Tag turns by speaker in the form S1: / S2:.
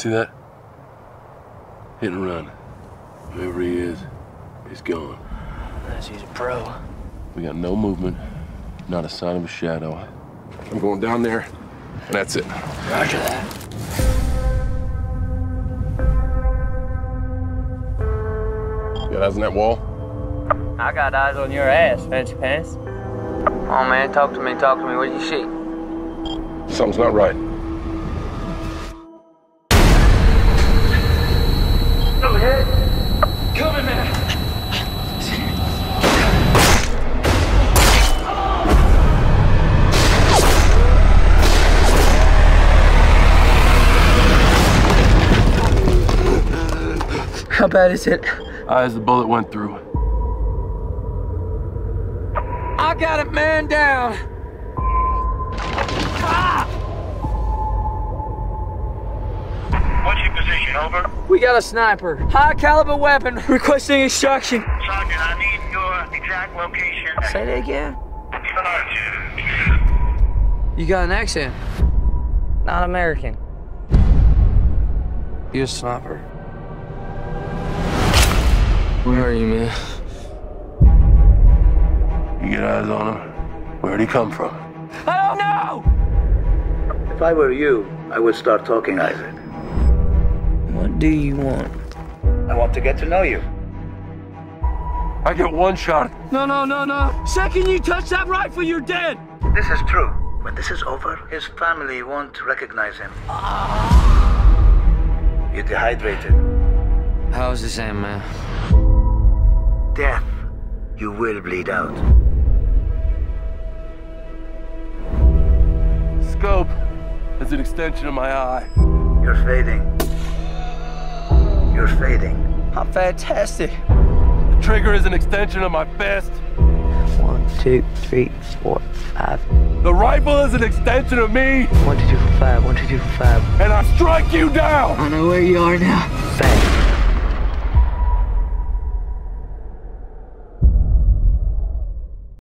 S1: See that? Hit and run. Whoever he is, he's gone.
S2: Unless he's a pro.
S1: We got no movement, not a sign of a shadow. I'm going down there, and that's it.
S2: Roger that.
S1: Got eyes on that wall?
S2: I got eyes on your ass, fancy pants. Oh man, talk to me, talk to me. What do you see?
S1: Something's not right.
S2: How bad is it?
S1: As the bullet went through.
S2: I got it man down.
S3: What's your position? Over.
S2: We got a sniper. High caliber weapon. Requesting extraction.
S3: Sergeant, I need your exact location.
S2: Say that again.
S3: Sergeant.
S2: You got an accent. Not American. You a sniper? Where are you, man?
S1: You get eyes on him. Where'd he come from?
S2: I don't know!
S4: If I were you, I would start talking, Isaac.
S2: What do you want?
S4: I want to get to know you.
S1: I get one shot.
S2: No, no, no, no. Second you touch that rifle, you're dead.
S4: This is true. When this is over, his family won't recognize him. Ah. You're dehydrated.
S2: How's this end, man?
S4: Death. You will bleed out.
S1: Scope is an extension of my eye.
S4: You're fading. You're fading.
S2: I'm fantastic.
S1: The trigger is an extension of my fist.
S2: One, two, three, four, five.
S1: The rifle is an extension of me,
S2: One, two, three, four, five. One, two, three, four, five.
S1: and I strike you down.
S2: I know where you are now.